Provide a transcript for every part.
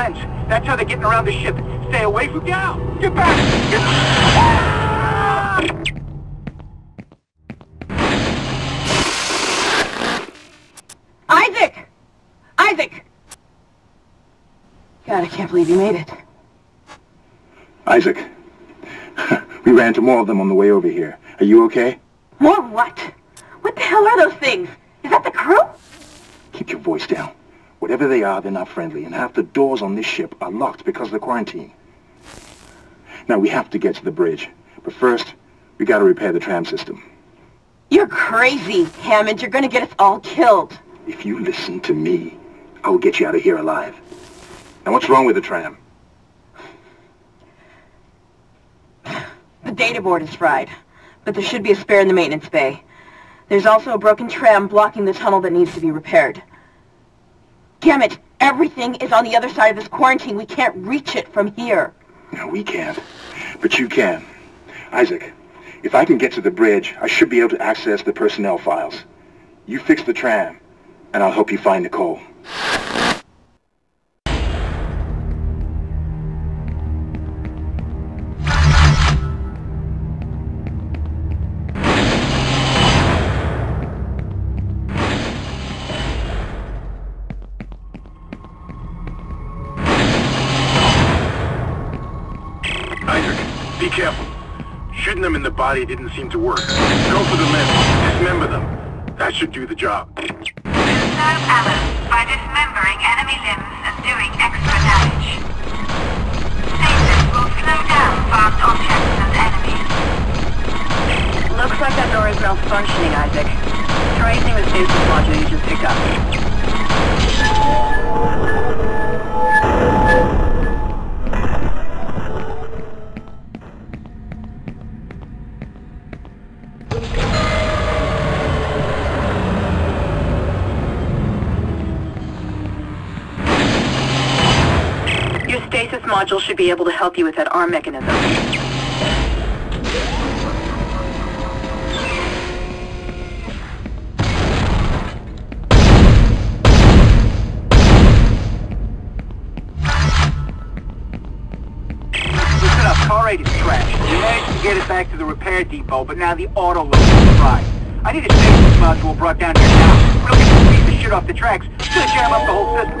That's how they're getting around the ship. Stay away from down. Get back! Get ah! Isaac! Isaac! God, I can't believe you made it. Isaac, we ran into more of them on the way over here. Are you okay? More what? What the hell are those things? Is that the crew? Keep your voice down. Whatever they are, they're not friendly, and half the doors on this ship are locked because of the quarantine. Now, we have to get to the bridge. But first, we gotta repair the tram system. You're crazy, Hammond. You're gonna get us all killed. If you listen to me, I will get you out of here alive. Now, what's wrong with the tram? The data board is fried, but there should be a spare in the maintenance bay. There's also a broken tram blocking the tunnel that needs to be repaired. Damn it! Everything is on the other side of this quarantine. We can't reach it from here. No, we can't. But you can. Isaac, if I can get to the bridge, I should be able to access the personnel files. You fix the tram, and I'll help you find Nicole. Shooting them in the body didn't seem to work. Go for the limbs. Dismember them. That should do the job. Conserve ammo by dismembering enemy limbs and doing extra damage. Stasis will slow down fast objects and enemies. Looks like that door is malfunctioning, Isaac. Try using the stasis module you just picked up. Module should be able to help you with that arm mechanism. Listen up, car 8 is trashed. We managed to get it back to the repair depot, but now the auto load is fried. I need a stasis module brought down here now. We're looking to squeeze the shit off the tracks. It's jam up the whole system.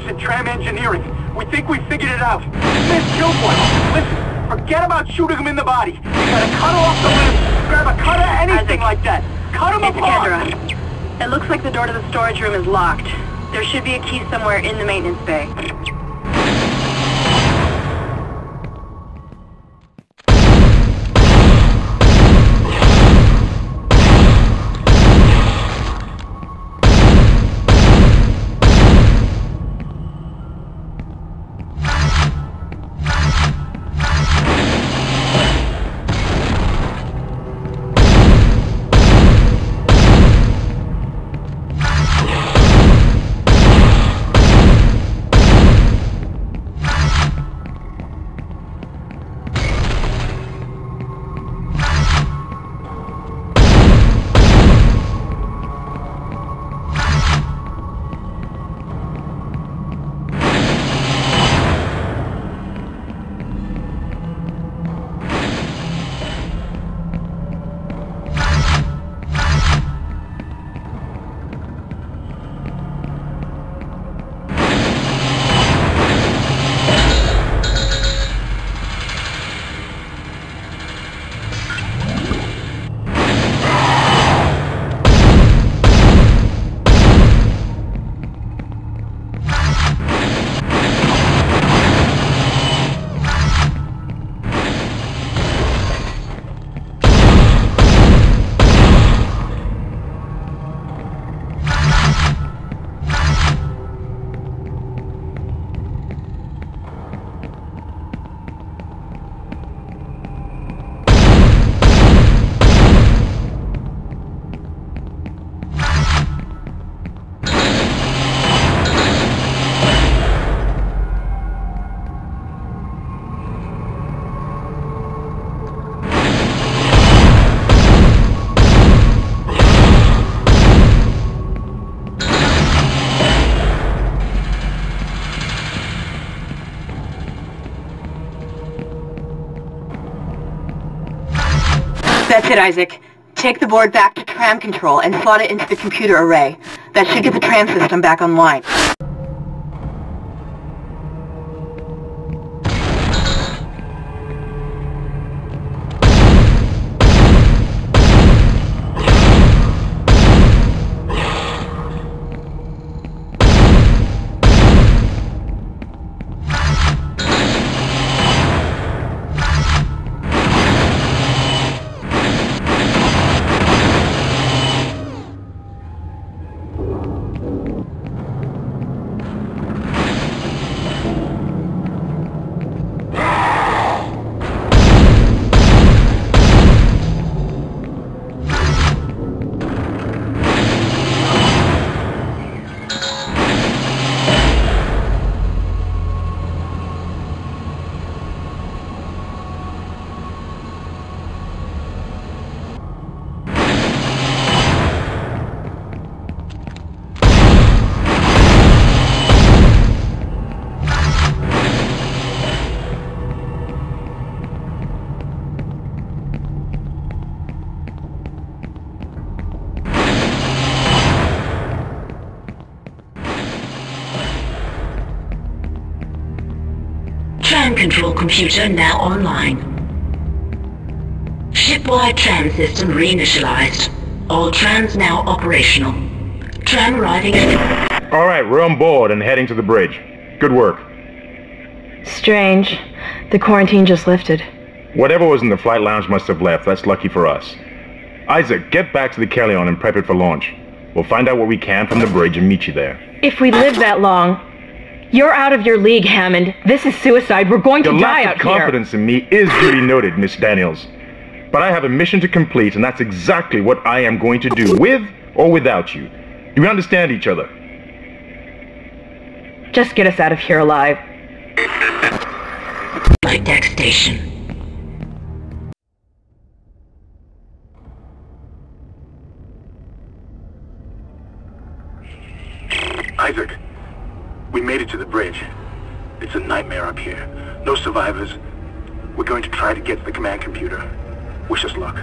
Engineering. We think we figured it out. Smith killed one. Listen, forget about shooting him in the body. You gotta cut off the limbs. Grab a cutter, anything like that. Cut him It's apart. Kendra. It looks like the door to the storage room is locked. There should be a key somewhere in the maintenance bay. It, Isaac. Take the board back to tram control and slot it into the computer array. That should get the tram system back online. Control computer now online. Shipwide tram system reinitialized. All trams now operational. Tram arriving at... All right, we're on board and heading to the bridge. Good work. Strange. The quarantine just lifted. Whatever was in the flight lounge must have left. That's lucky for us. Isaac, get back to the Kellion and prep it for launch. We'll find out what we can from the bridge and meet you there. If we live that long, you're out of your league, Hammond. This is suicide. We're going Your to die out here. Your lack of confidence in me is duly noted, Miss Daniels. But I have a mission to complete, and that's exactly what I am going to do, with or without you. Do we understand each other? Just get us out of here alive. Flight deck station. Isaac, we made it to the bridge. It's a nightmare up here. No survivors. We're going to try to get to the command computer. Wish us luck.